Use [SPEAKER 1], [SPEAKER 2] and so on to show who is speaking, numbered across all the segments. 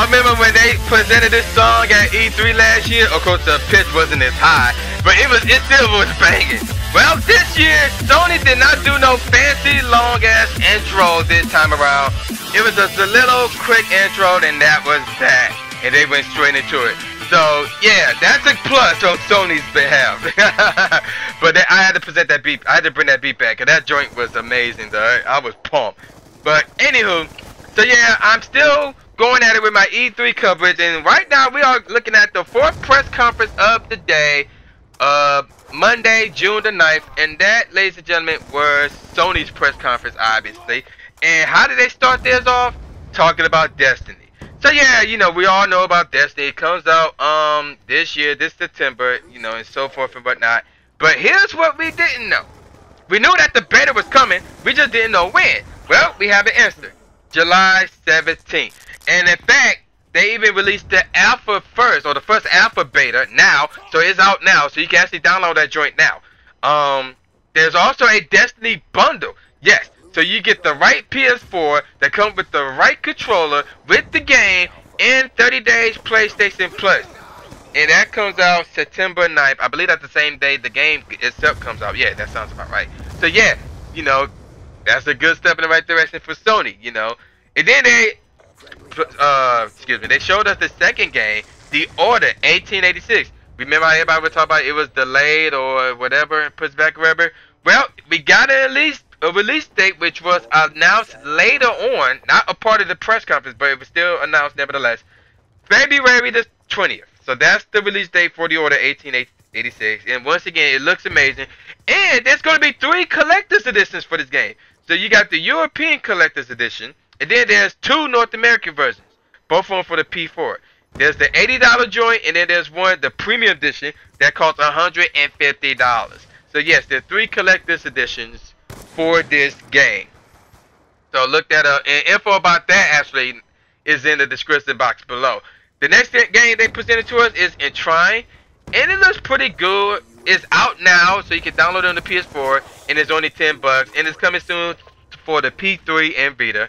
[SPEAKER 1] Y'all remember when they presented this song at E3 last year? Of course, the pitch wasn't as high, but it was it still was banging. Well, this year Sony did not do no fancy long ass intro this time around. It was just a little quick intro, and that was that, and they went straight into it. So yeah, that's a plus on Sony's behalf. but they, I had to present that beat. I had to bring that beat back, cause that joint was amazing. Though I was pumped. But anywho, so yeah, I'm still going at it with my E3 coverage, and right now we are looking at the fourth press conference of the day, uh, Monday, June the 9th, and that, ladies and gentlemen, was Sony's press conference, obviously. And how did they start theirs off? Talking about Destiny. So yeah, you know, we all know about Destiny. It comes out um this year, this September, you know, and so forth and whatnot. But here's what we didn't know. We knew that the beta was coming, we just didn't know when. Well, we have an answer. July 17th. And in fact, they even released the alpha first, or the first alpha beta now, so it's out now, so you can actually download that joint now. Um, there's also a Destiny bundle. Yes, so you get the right PS4 that comes with the right controller with the game in 30 days PlayStation Plus. And that comes out September 9th. I believe that's the same day the game itself comes out. Yeah, that sounds about right. So yeah, you know, that's a good step in the right direction for Sony, you know. And then they uh, excuse me, they showed us the second game, The Order 1886. Remember how everybody was talking about it was delayed or whatever, pushed back whatever? Well, we got at least a release date which was announced later on, not a part of the press conference, but it was still announced nevertheless. February the 20th. So that's the release date for The Order 1886. And once again, it looks amazing. And there's going to be three collector's editions for this game. So you got the European collector's edition, and then there's two North American versions, both them for the P4. There's the $80 joint, and then there's one, the premium edition, that costs $150. So yes, there are three collector's editions for this game. So look that up. And info about that actually is in the description box below. The next game they presented to us is Entwined, and it looks pretty good. It's out now, so you can download it on the PS4, and it's only 10 bucks, and it's coming soon for the P3 and Vita.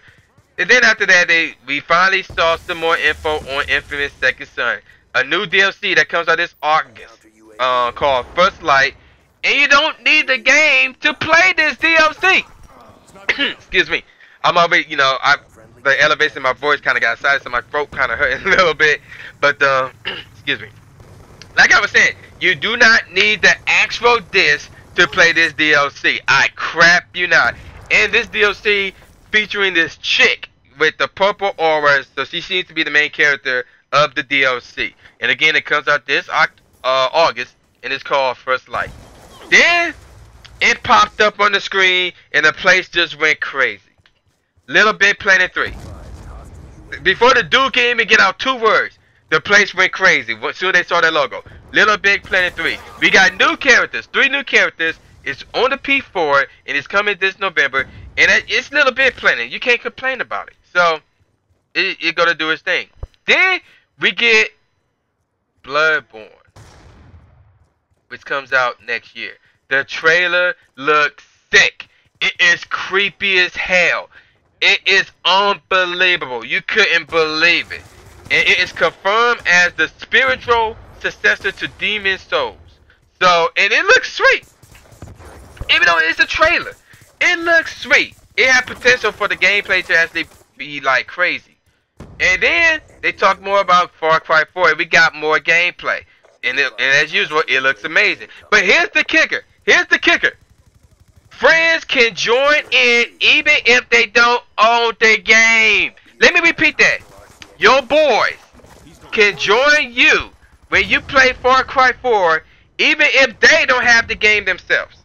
[SPEAKER 1] And then after that, they we finally saw some more info on Infamous Second Son, a new DLC that comes out this August, uh, called First Light. And you don't need the game to play this DLC. Excuse me, I'm already, you know, I the elevation in my voice kind of got excited, so my throat kind of hurt a little bit. But uh, excuse me. Like I was saying, you do not need the actual disc to play this DLC. I crap you not. And this DLC featuring this chick with the purple aura, so she seems to be the main character of the DLC. And again, it comes out this uh, August, and it's called First Light. Then it popped up on the screen, and the place just went crazy. Little Big Planet 3. Before the dude can even get out two words, the place went crazy. As soon as they saw that logo. Little Big Planet 3. We got new characters, three new characters. It's on the P4, and it's coming this November. And it's Little Big Planet. You can't complain about it. So, it, it gonna do its thing. Then, we get Bloodborne. Which comes out next year. The trailer looks sick. It is creepy as hell. It is unbelievable. You couldn't believe it. And it is confirmed as the spiritual successor to Demon's Souls. So, and it looks sweet. Even though it's a trailer. It looks sweet. It has potential for the gameplay to actually be like crazy. And then they talk more about Far Cry 4. We got more gameplay. And, it, and as usual, it looks amazing. But here's the kicker. Here's the kicker. Friends can join in even if they don't own the game. Let me repeat that. Your boys can join you when you play Far Cry 4 even if they don't have the game themselves.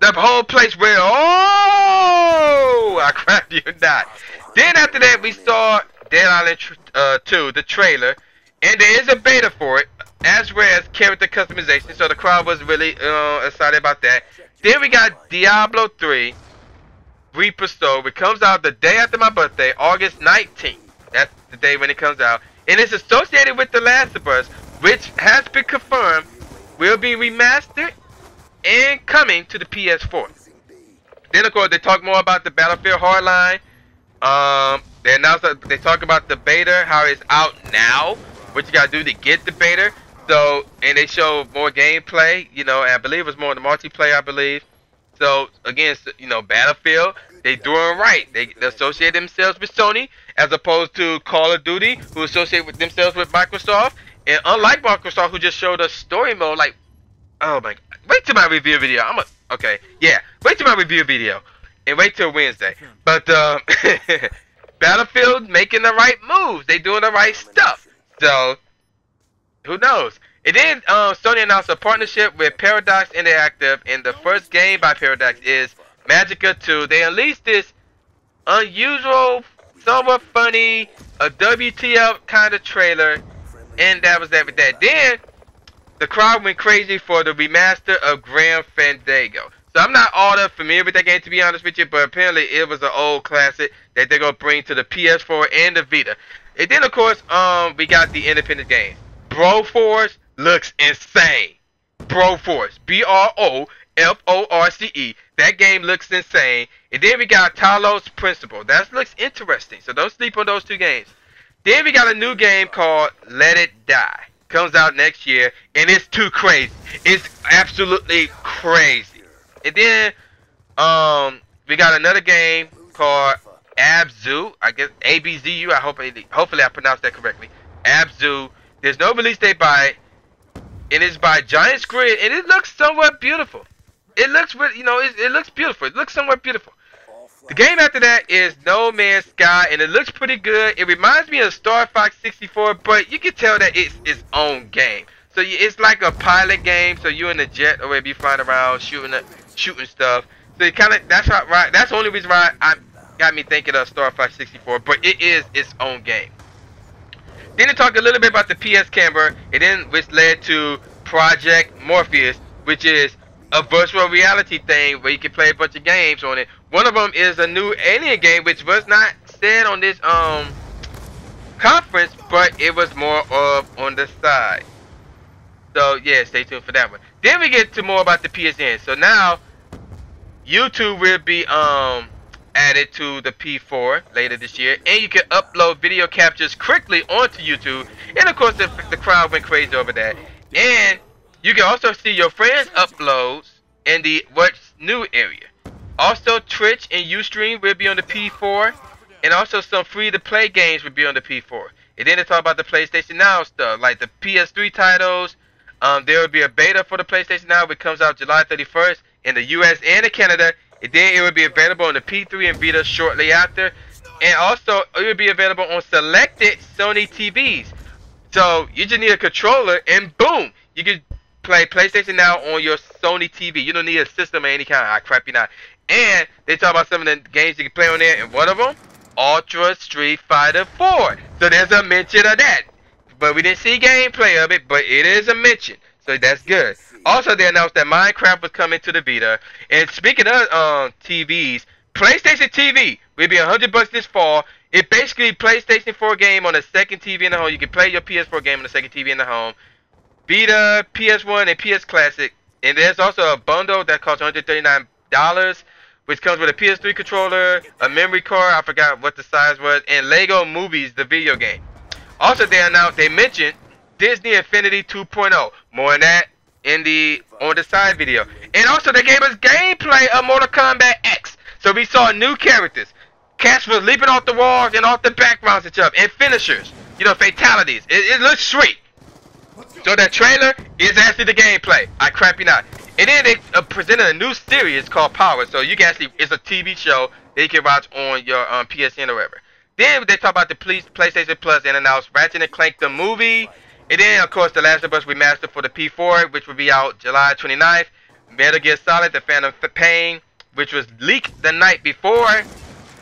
[SPEAKER 1] The whole place where, oh, I crap you not. Then after that, we saw Dead Island uh, 2, the trailer, and there is a beta for it, as well as character customization, so the crowd was really uh, excited about that. Then we got Diablo 3 Reaper Soul. It comes out the day after my birthday, August 19th. That's the day when it comes out. And it's associated with The Last of Us, which has been confirmed will be remastered and coming to the PS4. Then, of course, they talk more about the Battlefield Hardline. Um, They announced that they talk about the beta, how it's out now, what you gotta do to get the beta. So, and they show more gameplay, you know, I believe it was more the multiplayer, I believe. So, again, you know, Battlefield, they doing right. They associate themselves with Sony as opposed to Call of Duty, who associate with themselves with Microsoft. And unlike Microsoft, who just showed us story mode, like, oh my, God. wait till my review video. I'm a, okay, yeah, wait till my review video, and wait till Wednesday. But um, Battlefield making the right moves. They doing the right stuff. So, who knows? And then um, Sony announced a partnership with Paradox Interactive, and the first game by Paradox is Magicka 2. They unleashed this unusual, somewhat funny, a WTF kind of trailer, and that was that with that. Then the crowd went crazy for the remaster of Grim Fandango. So I'm not all that familiar with that game to be honest with you, but apparently it was an old classic that they're gonna bring to the PS4 and the Vita. And then of course, um, we got the independent game. Broforce looks insane. Broforce, B R O F O R C E. That game looks insane. And then we got Talos Principle. That looks interesting. So don't sleep on those two games. Then we got a new game called Let It Die. Comes out next year, and it's too crazy. It's absolutely crazy. And then um we got another game called Abzu. I guess A B Z U. I hope I, hopefully I pronounced that correctly. Abzu. There's no release date by it. It is by Giant Squid, and it looks somewhat beautiful. It looks, you know, it, it looks beautiful. It looks somewhat beautiful. The game after that is No Man's Sky, and it looks pretty good. It reminds me of Star Fox 64, but you can tell that it's its own game. So it's like a pilot game. So you're in a jet or you flying around shooting, shooting stuff. So it kind of that's right. That's the only reason why I got me thinking of Star Fox 64. But it is its own game. Then they talk a little bit about the PS camera, and then which led to Project Morpheus, which is a virtual reality thing where you can play a bunch of games on it. One of them is a new Alien game, which was not said on this um conference, but it was more of on the side. So yeah, stay tuned for that one. Then we get to more about the PSN. So now YouTube will be um added to the P4 later this year, and you can upload video captures quickly onto YouTube. And of course, the, the crowd went crazy over that. And you can also see your friends' uploads in the What's New area. Also, Twitch and Ustream will be on the P4, and also some free-to-play games will be on the P4. And then they talk about the PlayStation Now stuff, like the PS3 titles. Um, there will be a beta for the PlayStation Now, which comes out July 31st in the US and in Canada. And then it will be available on the P3 and Vita shortly after. And also, it will be available on selected Sony TVs. So, you just need a controller, and boom, you can play PlayStation Now on your Sony TV. You don't need a system or any kind of crap you not. And they talk about some of the games you can play on there, and one of them, Ultra Street Fighter 4. So there's a mention of that. But we didn't see gameplay of it, but it is a mention. So that's good. Also, they announced that Minecraft was coming to the Vita. And speaking of um, TVs, PlayStation TV will be 100 bucks this fall. It basically PlayStation 4 game on a second TV in the home. You can play your PS4 game on the second TV in the home. Vita, PS1, and PS Classic. And there's also a bundle that costs $139, which comes with a PS3 controller, a memory card, I forgot what the size was, and Lego Movies, the video game. Also, they announced, they mentioned Disney Infinity 2.0. More on that in the on the side video. And also, they gave us gameplay of Mortal Kombat X. So we saw new characters. Cats were leaping off the walls and off the backgrounds and stuff. And finishers. You know, fatalities. It, it looks sweet. So that trailer is actually the gameplay. I crap you not. And then they uh, presented a new series called Power. So you can actually, it's a TV show that you can watch on your um, PSN or whatever. Then they talk about the PlayStation Plus and announced Ratchet and Clank the movie. And then, of course, The Last of Us Remastered for the P4, which will be out July 29th. Metal Gear Solid, The Phantom Pain, which was leaked the night before,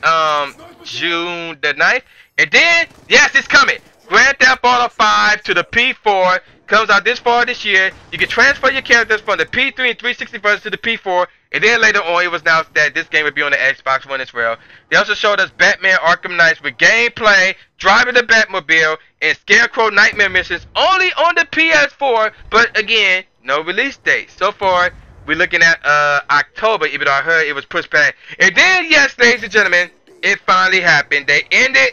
[SPEAKER 1] um, June the 9th. And then, yes, it's coming. Grand Theft Auto 5 to the P4 comes out this fall this year. You can transfer your characters from the P3 and 360 version to the P4, and then later on it was announced that this game would be on the Xbox One as well. They also showed us Batman Arkham Knights with gameplay, driving the Batmobile, and Scarecrow Nightmare missions only on the PS4, but again, no release date. So far, we're looking at uh, October, even though I heard it was pushed back. And then, yes, ladies and gentlemen, it finally happened. They ended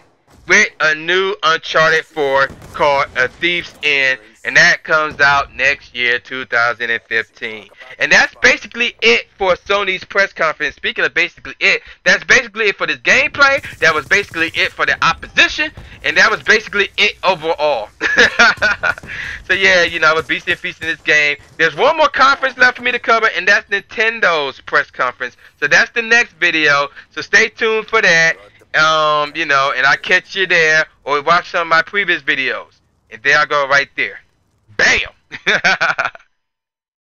[SPEAKER 1] with a new Uncharted 4 called A Thief's End, and that comes out next year, 2015. And that's basically it for Sony's press conference. Speaking of basically it, that's basically it for this gameplay. That was basically it for the opposition, and that was basically it overall. so yeah, you know, I was beasting and feasting this game. There's one more conference left for me to cover, and that's Nintendo's press conference. So that's the next video. So stay tuned for that. Um, you know, and I catch you there or watch some of my previous videos. And there I go right there. Bam!